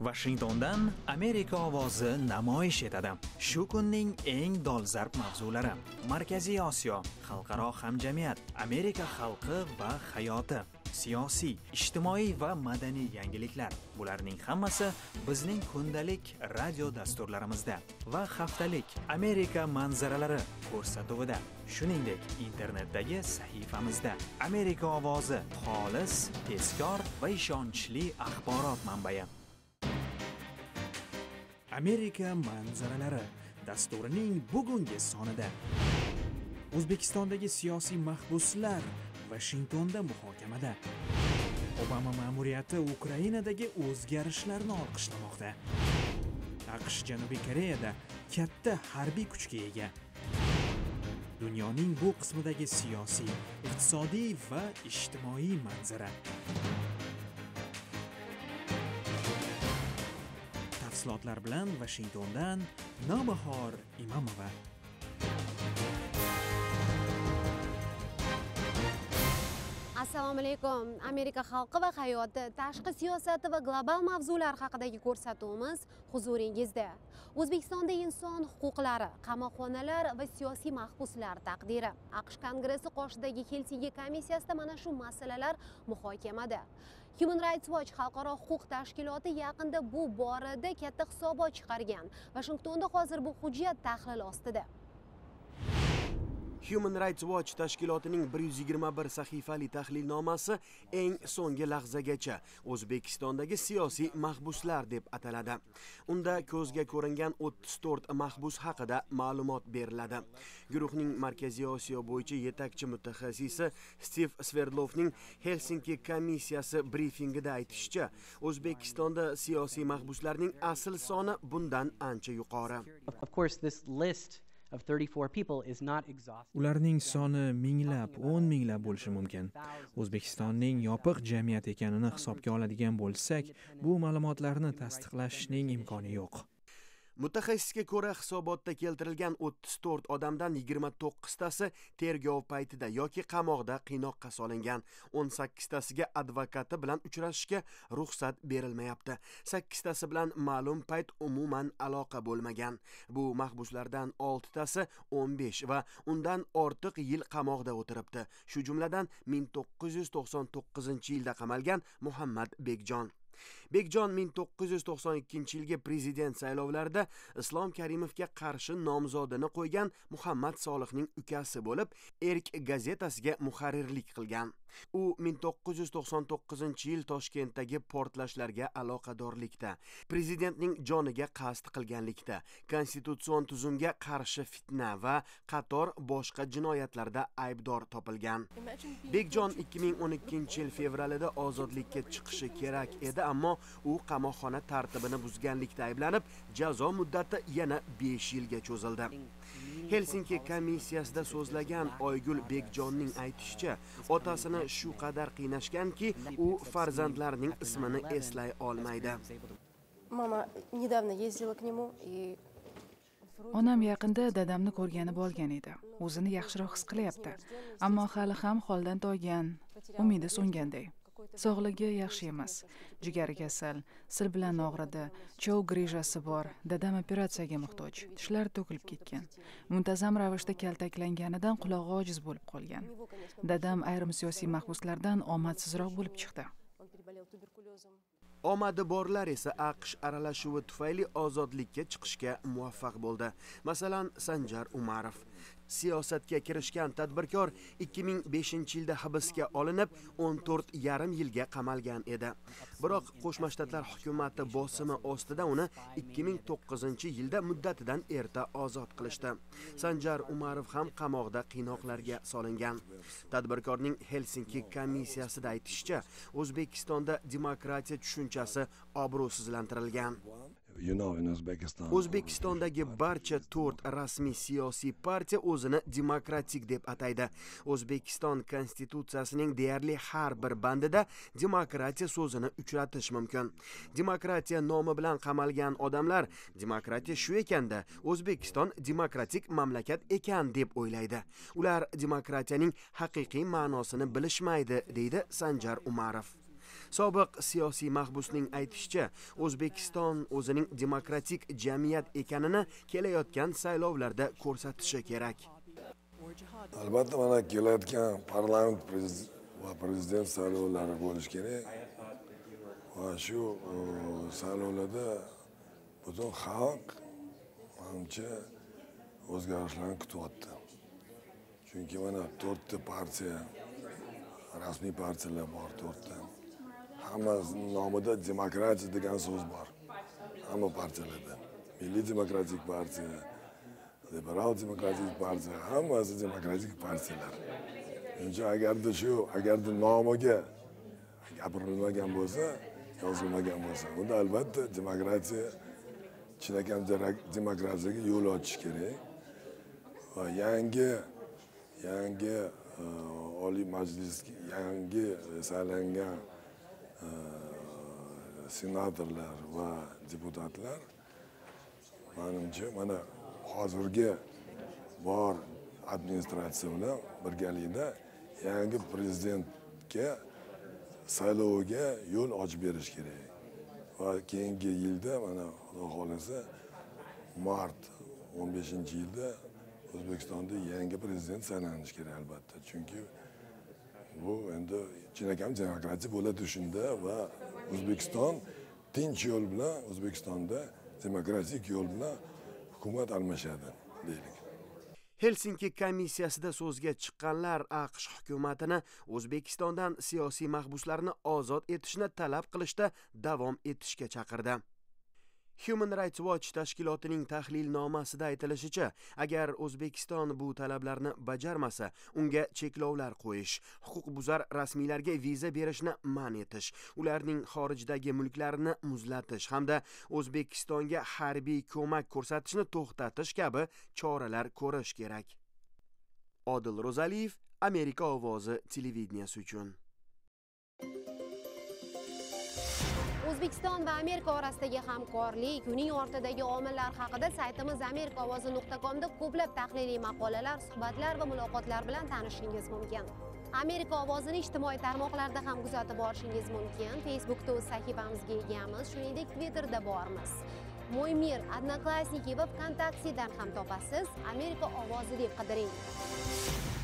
Washingtondan Amerika ovozi namoyish etadi. Shu kunning eng dolzarb mavzulari: Markaziy Osiyo, xalqaro hamjamiyat, Amerika xalqi va hayoti, siyosiy, ijtimoiy va madaniy yangiliklar. Bularning hammasi bizning kundalik radio dasturlarimizda va haftalik Amerika manzaralari ko'rsatuvida, shuningdek, internetdagi sahifamizda. Amerika ovozi xolis, tezkor va ishonchli axborot manbai. Amerika manzaralari dasturining bugungi sonida O'zbekistondagi siyosiy mahbuslar Vashingtonda muhokamada. Obama ma'muriyati Ukrainadagi o'zgarishlarni olqishlamoqda. AQSh Janubiy Koreyada katta harbiy kuchga ega. Dunyoning bu qismidagi siyosiy, iqtisodiy va ijtimoiy manzara. Tafsilotlar bilan Vashingtondan Nobahor Imomova. Assalomu alaykum. Amerika xalqi va hayoti tashqi siyosati va global mavzular haqidagi ko'rsatuvimiz huzuringizda. O'zbekistonda inson huquqlari qamoqxonalar va siyosiy mahbuslar taqdiri. Aqsh kongressi qoshidagi helsinki komissiyasida mana shu masalalar muhokamada. Human rights watch xalqaro huquq tashkiloti yaqinda bu borada katta hisobot chiqargan. Vashingtonda hozir bu hujjat tahlil ostida. Human Rights Watch tashkilotining 121 sahifali tahlilnomasi eng so'nggi lahzagacha O'zbekistondagi siyosiy mahbuslar deb ataladi. Unda ko'zga ko'ringan 34 mahbus haqida ma'lumot beriladi. Guruhning Markaziy Osiyo bo'yicha yetakchi mutaxassisi Stiv Sverdlovning Helsinki komissiyasi brifingida aytishicha, O'zbekistonda siyosiy mahbuslarning asl soni bundan ancha yuqori. Of course, this list of 34 people is not exhaustive. Ularning soni minglab, 10 minglab bo'lishi mumkin. O'zbekistonning yopiq jamiyat ekanini hisobga oladigan bo'lsak, bu ma'lumotlarni tasdiqlashning imkoni yo'q. Mutaxassisga ko'ra hisobotda keltirilgan 34 odamdan 29 tasi tergov paytida yoki qamoqda qiynoqqa solingan. 18 tasiga advokati bilan uchrashishga ruxsat berilmayapti. 8 tasi bilan ma'lum payt umuman aloqa bo'lmagan. Bu mahbuslardan 6 tasi 15 va undan ortiq yil qamoqda o'tiribdi. Shu jumladan 1999-yilda qamalgan Muhammad Bekjon. Bekjon 1992 yilgi prezident saylovlarida Islom Karimovga qarshi nomzodini qo'ygan Muhammad Solihning ukasi bo'lib, Erk gazetasiga muharrirlik qilgan. U 1999-yil Toshkentdagi portlashlarga aloqadorlikda, prezidentning joniga qasd qilganlikda, konstitutsion tuzumga qarshi fitna va qator boshqa jinoyatlarda aybdor topilgan. Bekjon 2012-yil fevralida ozodlikka chiqishi kerak edi, ammo u qamoqxona tartibini buzganlikda ayblanib, jazo muddati yana 5 yilga cho'zildi. Helsinki komissiyasida so'zlagan Oygul Bekjonning aytishicha, otasini shu qadar qiynashganki, u farzandlarining ismini eslay olmaydi. Mama недавно ездила к нему и onam yaqinda dadamni ko'rgani bo'lgan edi. O'zini yaxshiroq his qilyapti. Ammo hali ham holdan toygan umidi so'nganday sog'ligi yaxshi emas. Jigari kasal sil bilan og'ridi. Chov grijasi bor. Dadam operatsiyaga muhtoj. Tishlari to'kilib ketgan. Muntazam ravishda kaltaklanganidan qulog'i ojiz bo'lib qolgan. Dadam ayrim siyosiy mahbuslardan omadsizroq bo'lib chiqdi. Omadi borlar esa AQSh aralashuvi tufayli ozodlikka chiqishga muvaffaq bo'ldi. Masalan, Sanjar Umarov. Siyosatga kirishgan tadbirkor 2005-yilda hibsga olinib 14 yarim yilga qamalgan edi. Biroq Qo'shma Shtatlar hukumati bosimi ostida uni 2009-yilda muddatidan erta ozod qilishdi. Sanjar Umarov ham qamoqda qiynoqlarga solingan. Tadbirkorning Helsinki komissiyasida aytishicha, O'zbekistonda demokratiya tushunchasi obro'sizlantirilgan. You know, in Uzbekistan. O'zbekistondagi barcha 4 rasmiy siyosiy partiya o'zini demokratik deb ataydi. O'zbekiston konstitutsiyasining deyarli har bir bandida demokratiya so'zini uchratish mumkin. Demokratiya nomi bilan qamalgan odamlar demokratiya shu ekanda, O'zbekiston demokratik mamlakat ekan deb o'ylaydi. Ular demokratiyaning haqiqiy ma'nosini bilishmaydi, deydi Sanjar Umarov. Sobiq siyosiy mahbusning aytishicha o'zbekiston o'zining demokratik jamiyat ekanini kelayotgan saylovlarda ko'rsatishi kerak. Albatta mana kelayotgan parlament va prezident saylovlari bo'lishi kerak. Va shu e, saylovlarda butun xalq manimcha o'zgarishlarni kutyapti. Chunki mana to'rtta partiya rasmiy partiyalar bor to'rtta. Hammasini nomida demokratiya degan so'z bor. Hamma partiyalarda. Milliy demokratik partiya liberal demokratik partiya hammasi demokratik partiyalar. Shuning uchun agarda shu agarda nomiga gapirilmagan bo'lsa yozilmagan bo'lsa unda albatta demokratiya chinakam demokratiyaga yo'l ochish kerak. Va yangi yangi e, oliy majlis yangi saylangan senatorlar va deputatlar manimcha mana hozirgi bor administratsiya bilan birgalikda yangi prezidentga sayloviga yo'l ochib berish kerak va keyingi yilda mana xudo xohlasa mart o'n beshinchi yilda o'zbekistonda yangi prezident saylanishi kerak albatta chunki bu endi chinakam demokratiya bo'ladi shunda va o'zbekiston tinch yo'l bilan o'zbekistonda demokratik yo'l bilan hukumat almashadi deylik. Helsinki komissiyasida so'zga chiqqanlar aqsh hukumatini o'zbekistondan siyosiy mahbuslarni ozod etishni talab qilishda davom etishga chaqirdi. Human rights watch tashkilotining tahlilnomasida aytilishicha agar o'zbekiston bu talablarni bajarmasa unga cheklovlar qo'yish huquqbuzar rasmiylarga viza berishni man etish ularning xorijdagi mulklarini muzlatish hamda o'zbekistonga harbiy ko'mak ko'rsatishni to'xtatish kabi choralar ko'rish kerak. Odil ro'zaliyev amerika ovozi televideniyasi uchun. O'zbekiston va amerika orasidagi hamkorlik uning ortidagi omillar haqida saytimiz amerika ovozi nuqta komda ko'plab tahliliy maqolalar suhbatlar va muloqotlar bilan tanishishingiz mumkin. Amerika ovozini ijtimoiy tarmoqlarda ham kuzatib borishingiz mumkin. Facebookda o'z sahifamizga egamiz shuningdek twitterda bormiz. Mo'ymir odnoklassniki va vkontaktedan ham topasiz. Amerika ovozi deb qidiring.